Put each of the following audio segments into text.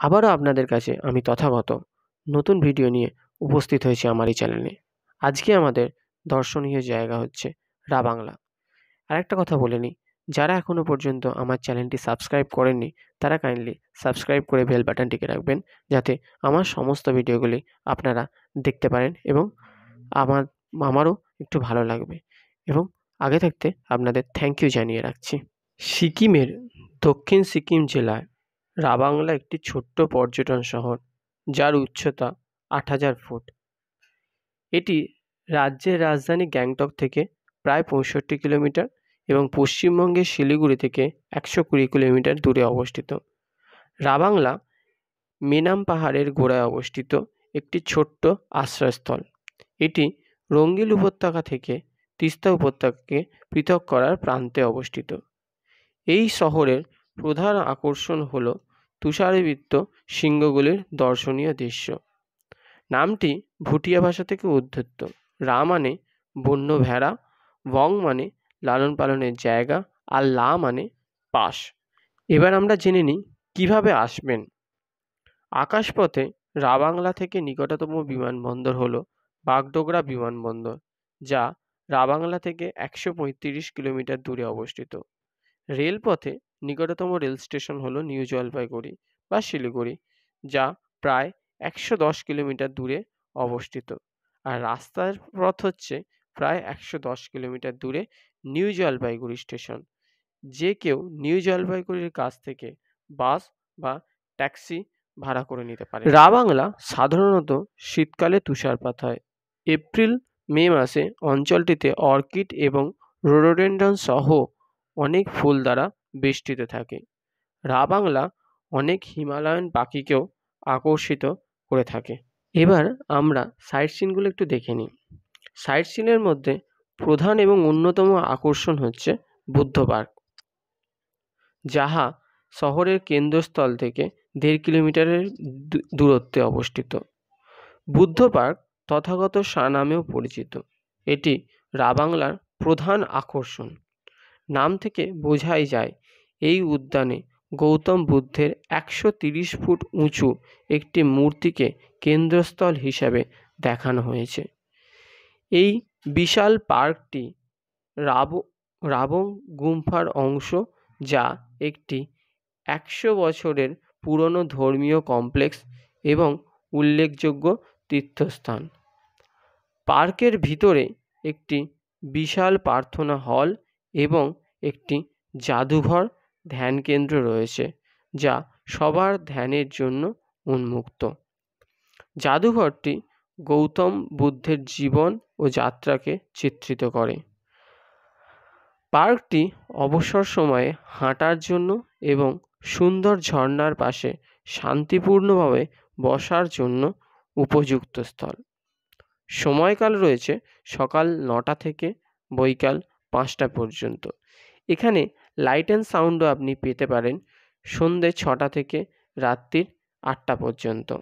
আবারও আপনাদের কাছে আমি তথাগত নতুন ভিডিও নিয়ে উপস্থিত হয়েছি আমার এই চ্যানেলে। আজকে আমাদের দর্শনীয় জায়গা হচ্ছে রাবাংলা আরেকটা কথা বলে নিই, যারা এখনও পর্যন্ত আমার চ্যানেলটি সাবস্ক্রাইব করেননি, তারা কাইন্ডলি সাবস্ক্রাইব করে বেল বাটনটিকে রাখবেন, যাতে আমার সমস্ত ভিডিওগুলি আপনারা দেখতে পারেন এবং আমার, আমারও একটু ভালো লাগবে। এবং আগে থাকতে আপনাদের থ্যাংক ইউ জানিয়ে রাখছি। সিকিমের দক্ষিণ সিকিম জেলায় রাবাংলা একটি ছোট্ট পর্যটন শহর, যার উচ্চতা আট হাজার ফুট। এটি রাজ্যের রাজধানী গ্যাংটক থেকে প্রায় পঁয়ষট্টি কিলোমিটার এবং পশ্চিমবঙ্গের শিলিগুড়ি থেকে একশো কুড়ি কিলোমিটার দূরে অবস্থিত। রাবাংলা মেনাম পাহাড়ের গোড়ায় অবস্থিত একটি ছোট্ট আশ্রয়স্থল। এটি রঙ্গিল উপত্যকা থেকে তিস্তা উপত্যকাকে পৃথক করার প্রান্তে অবস্থিত। এই শহরের প্রধান আকর্ষণ হল তুষারাবৃত শৃঙ্গগুলির দর্শনীয় দৃশ্য। নামটি ভুটিয়া ভাষা থেকে উদ্ধৃত। রা মানে বন্য ভেড়া বং মানে লালন পালনের জায়গা, আর লা মানে পাশ। এবার আমরা জেনে নিই কীভাবে আসবেন। আকাশপথে রাবাংলা থেকে নিকটতম বিমানবন্দর হলো বাগডোগরা বিমানবন্দর, যা রাবাংলা থেকে একশো পঁয়ত্রিশ কিলোমিটার দূরে অবস্থিত। রেলপথে নিকটতম রেল স্টেশন হলো নিউ জলপাইগুড়ি বা শিলিগুড়ি, যা প্রায় একশো দশ কিলোমিটার দূরে অবস্থিত। আর রাস্তার পথ হচ্ছে প্রায় একশো দশ কিলোমিটার দূরে নিউ জলপাইগুড়ি স্টেশন। যে কেউ নিউ জলপাইগুড়ির কাছ থেকে বাস বা ট্যাক্সি ভাড়া করে নিতে পারে। রাবাংলা সাধারণত শীতকালে তুষারপাত হয়। এপ্রিল, মে মাসে অঞ্চলটিতে অর্কিড এবং রোডোডেন্ড্রন সহ অনেক ফুল দ্বারা বেষ্টিত থাকে। রাবাংলা অনেক হিমালয়ান পাখিকেও আকর্ষিত করে থাকে। এবার আমরা সাইট সিনগুলো একটু দেখে নিই। সাইট সিনের মধ্যে প্রধান এবং অন্যতম আকর্ষণ হচ্ছে বুদ্ধ পার্ক, যাহা শহরের কেন্দ্রস্থল থেকে দেড় কিলোমিটারের দূরত্বে অবস্থিত। বুদ্ধ পার্ক তথাগত সা নামেও পরিচিত। এটি রাবাংলার প্রধান আকর্ষণ। নাম থেকে বোঝাই যায় এই উদ্যানে গৌতম বুদ্ধের একশো তিরিশ ফুট উঁচু একটি মূর্তিকে কেন্দ্রস্থল হিসাবে দেখানো হয়েছে। এই বিশাল পার্কটি রাব, রাবং গুম্ফার অংশ যা একটি একশো বছরের পুরনো ধর্মীয় কমপ্লেক্স এবং উল্লেখযোগ্য তীর্থস্থান। পার্কের ভিতরে একটি বিশাল প্রার্থনা হল এবং একটি জাদুঘর ধ্যানকেন্দ্র রয়েছে, যা সবার ধ্যানের জন্য উন্মুক্ত। জাদুঘরটি গৌতম বুদ্ধের জীবন ও যাত্রাকে চিত্রিত করে। পার্কটি অবসর সময়ে হাঁটার জন্য এবং সুন্দর ঝর্ণার পাশে শান্তিপূর্ণভাবে বসার জন্য উপযুক্ত স্থল। সময়কাল রয়েছে সকাল নটা থেকে বৈকাল পাঁচটা পর্যন্ত। এখানে লাইট অ্যান্ড সাউন্ডও আপনি পেতে পারেন সন্ধ্যে ছটা থেকে রাত্রির আটটা পর্যন্ত।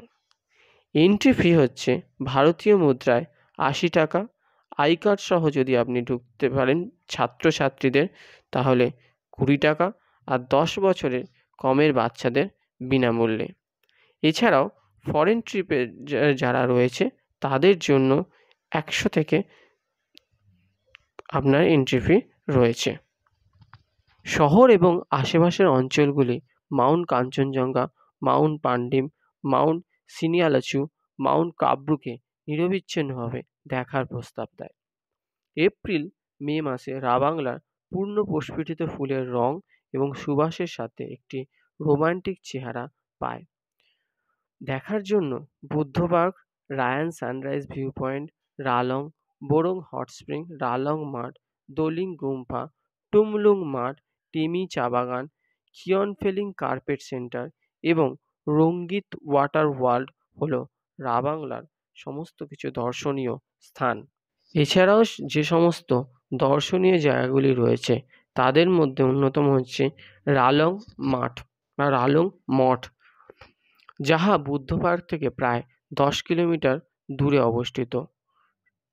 এন্ট্রি ফি হচ্ছে ভারতীয় মুদ্রায় আশি টাকা। আই কার্ড সহ যদি আপনি ঢুকতে পারেন ছাত্রছাত্রীদের, তাহলে কুড়ি টাকা আর দশ বছরের কমের বাচ্চাদের বিনামূল্যে। এছাড়াও ফরেন ট্রিপে যারা রয়েছে, তাদের জন্য একশো থেকে আপনার এন্ট্রি ফি রয়েছে। শহর এবং আশেপাশের অঞ্চলগুলি, mount Kanchenjunga, mount Pandim, mount Siniolchu, mount কাব্রুকে নিরবিচ্ছিন্নভাবে দেখার প্রস্তাব দেয়। এপ্রিল, মে মাসে রাবাংলার পূর্ণ প্রস্ফুটিত ফুলের রং এবং সুবাসের সাথে একটি রোমান্টিক চেহারা পায়। দেখার জন্য Buddha park, Rayan sunrise view point Ralang, Borong hot spring, Ralang মাঠ, দোলিং গুম্ফা টুমলুং মাঠ টিমি চা বাগান খিয়নফেলিং কার্পেট সেন্টার এবং রঙ্গিত ওয়াটার ওয়ার্ল্ড হলো রাবাংলার সমস্ত কিছু দর্শনীয় স্থান। এছাড়াও যে সমস্ত দর্শনীয় জায়গাগুলি রয়েছে, তাদের মধ্যে অন্যতম হচ্ছে রালং মাঠ বা রালং মঠ, যাহা বুদ্ধ পার্ক থেকে প্রায় দশ কিলোমিটার দূরে অবস্থিত।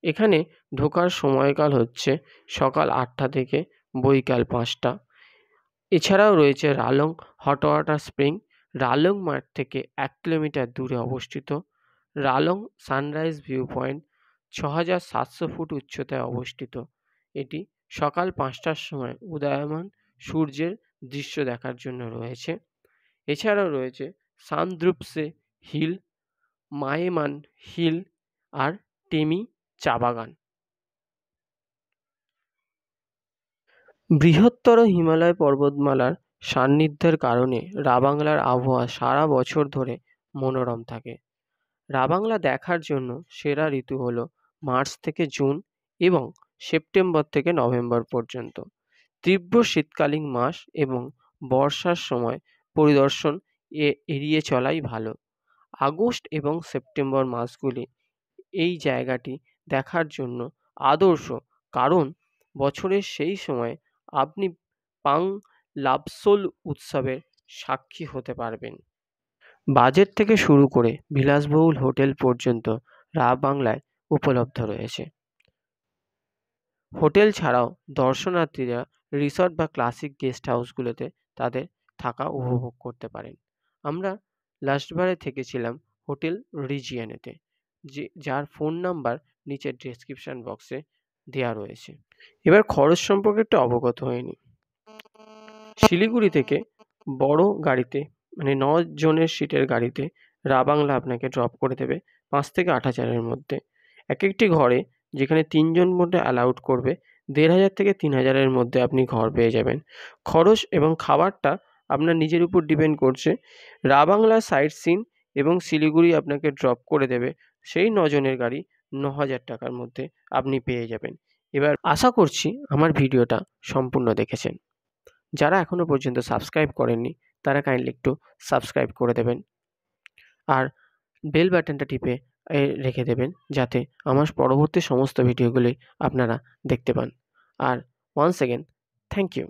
এখানে ঢোকার সময়কাল হচ্ছে সকাল আটটা থেকে বৈকাল পাঁচটা। এছাড়াও রয়েছে Ralang hot water spring. Ralang মাঠ থেকে এক কিলোমিটার দূরে অবস্থিত। রালং সানরাইজ ভিউ পয়েন্ট ছ হাজার সাতশো ফুট উচ্চতায় অবস্থিত। এটি সকাল পাঁচটার সময় উদয়মান সূর্যের দৃশ্য দেখার জন্য রয়েছে। এছাড়াও রয়েছে সানদ্রুপসে হিল, মায়েমান হিল আর টেমি চা বাগান। বৃহত্তর হিমালয় পর্বতমালার সান্নিধ্যের কারণে রাবাংলার আবহাওয়া সারা বছর ধরে মনোরম থাকে। রাবাংলা দেখার জন্য সেরা ঋতু হল মার্চ থেকে জুন এবং সেপ্টেম্বর থেকে নভেম্বর পর্যন্ত। তীব্র শীতকালীন মাস এবং বর্ষার সময় পরিদর্শন এ এড়িয়ে চলাই ভালো। আগস্ট এবং সেপ্টেম্বর মাসগুলি এই জায়গাটি দেখার জন্য আদর্শ, কারণ বছরের সেই সময় আপনি পাং লাবসোল উৎসবের সাক্ষী হতে পারবেন। বাজেট থেকে শুরু করে বিলাসবহুল হোটেল পর্যন্ত রা বাংলায় উপলব্ধ রয়েছে। হোটেল ছাড়াও দর্শনার্থীরা রিসর্ট বা ক্লাসিক গেস্ট হাউসগুলোতে তাদের থাকা উপভোগ করতে পারেন। আমরা লাস্টবারে থেকেছিলাম হোটেল রিজিয়ানেতে, যে, যার ফোন নাম্বার নিচের ডেসক্রিপশান বক্সে দেওয়া রয়েছে। এবার খরচ সম্পর্কে একটু অবগত হয়নি শিলিগুড়ি থেকে বড় গাড়িতে মানে ন জনের সিটের গাড়িতে রাবাংলা আপনাকে ড্রপ করে দেবে পাঁচ থেকে আট হাজারের মধ্যে। এক একটি ঘরে যেখানে তিনজন মধ্যে অ্যালাউড করবে, দেড় হাজার থেকে তিন হাজারের মধ্যে আপনি ঘর পেয়ে যাবেন। খরচ এবং খাবারটা আপনার নিজের উপর ডিপেন্ড করছে। রাবাংলা সাইট সিন এবং শিলিগুড়ি আপনাকে ড্রপ করে দেবে সেই নজনের গাড়ি ন হাজার টাকার মধ্যে আপনি পেয়ে যাবেন। এবার আশা করছি আমার ভিডিওটা সম্পূর্ণ দেখেছেন। যারা এখনও পর্যন্ত সাবস্ক্রাইব করেননি, তারা কাইন্ডলি একটু সাবস্ক্রাইব করে দেবেন। আর বেল বাটনটা টিপে রেখে দেবেন, যাতে আমার পরবর্তী সমস্ত ভিডিওগুলি আপনারা দেখতে পান। আর ওয়ান্স এগেন থ্যাংক ইউ